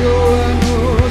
se